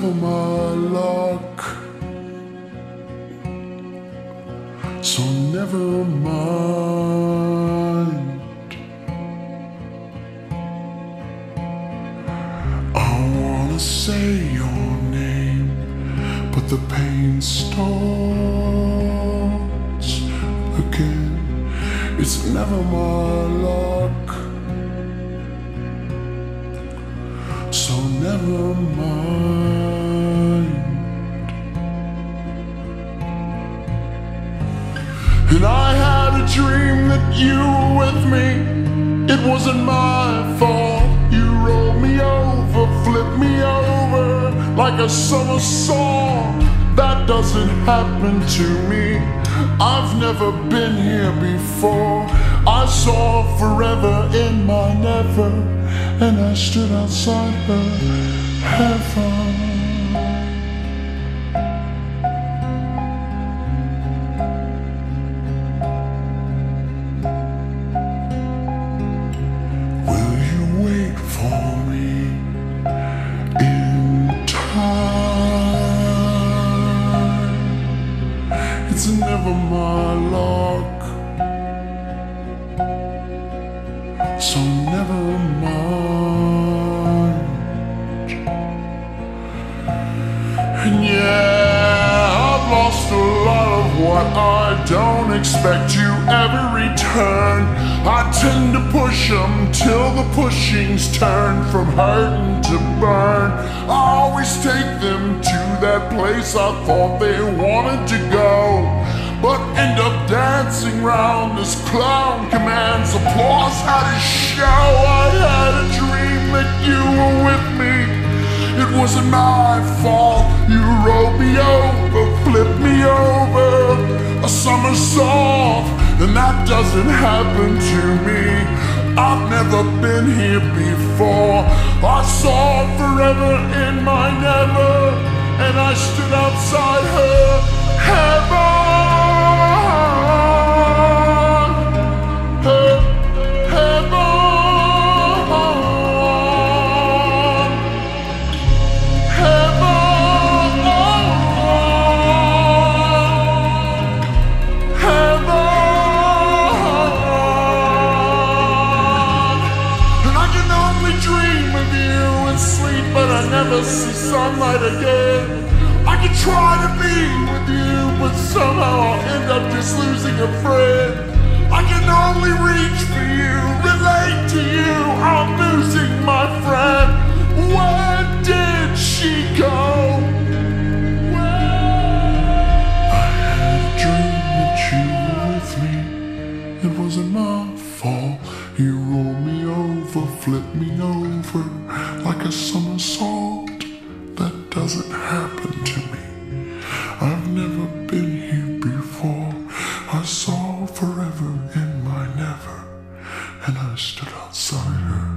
Never my luck. So never mind. I wanna say your name, but the pain starts again. It's never my luck. So never mind. And I had a dream that you were with me. It wasn't my fault. You rolled me over, flipped me over like a somersault. That doesn't happen to me. I've never been here before. I saw forever in my never, and I stood outside her heaven. Yeah, I've lost a lot of what I don't expect you ever return. I tend to push them till the pushings turn from hurting to burn. I always take them to that place I thought they wanted to go. But end up dancing round as clown commands applause how to show. I had a dream that you were with me. It wasn't my fault. Over, flipped me over, a somersault, and that doesn't happen to me. I've never been here before. I saw forever in my never, and I stood outside her heaven. Never see sunlight again. I could try to be with you, but somehow I'll end up just losing a friend. I can only reach for you, relate to you. I'm losing my friend. Where did she go? I had a dream that you were with me. It wasn't my fault. You roll me over, flip me over like a somersault. That doesn't happen to me. I've never been here before. I saw forever in my never, and I stood outside her.